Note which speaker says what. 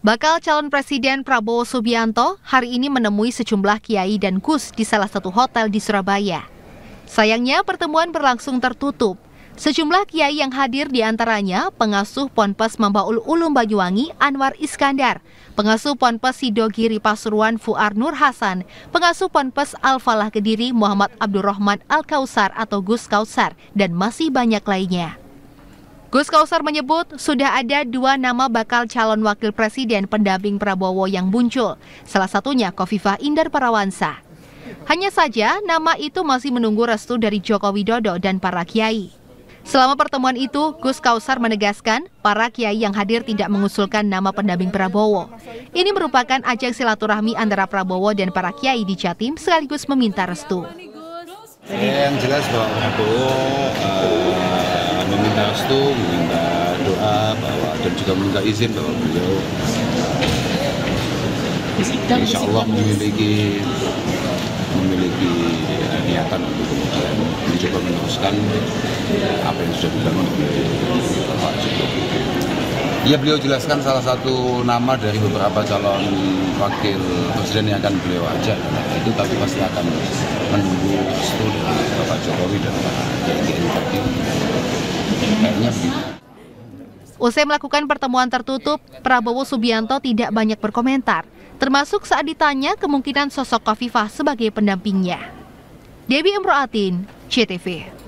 Speaker 1: Bakal calon Presiden Prabowo Subianto hari ini menemui sejumlah kiai dan gus di salah satu hotel di Surabaya. Sayangnya pertemuan berlangsung tertutup. Sejumlah kiai yang hadir di antaranya pengasuh Ponpes Mambaul Ulum Banyuwangi Anwar Iskandar, pengasuh Ponpes Sidogiri Pasuruan Fuar Nur Hasan, pengasuh Ponpes Al-Falah Kediri Muhammad Abdurrahman Al-Kausar atau Gus Kausar, dan masih banyak lainnya. Gus Kausar menyebut sudah ada dua nama bakal calon wakil presiden pendamping Prabowo yang muncul, salah satunya Kofifah Indar Parawansa. Hanya saja nama itu masih menunggu restu dari Joko Widodo dan para kiai. Selama pertemuan itu, Gus Kausar menegaskan para kiai yang hadir tidak mengusulkan nama pendamping Prabowo. Ini merupakan ajang silaturahmi antara Prabowo dan para kiai di Jatim sekaligus meminta restu.
Speaker 2: Yang jelas bahwa Prabowo uh, meminta restu, meminta doa bahwa dan juga meminta izin bahwa beliau insya Allah memiliki memiliki niatan untuk kemudian mencoba meneruskan apa yang sudah dibangun oleh Pak Jokowi. Ya beliau jelaskan salah satu nama dari beberapa calon wakil presiden yang akan beliau ajak nah, itu tapi pasti akan menunggu restu dari Bapak Jokowi dan Pak Kiai tadi. Kayaknya begitu.
Speaker 1: Usai melakukan pertemuan tertutup, Prabowo Subianto tidak banyak berkomentar, termasuk saat ditanya kemungkinan sosok Kofifah sebagai pendampingnya. Dewi Imroatin, CTV.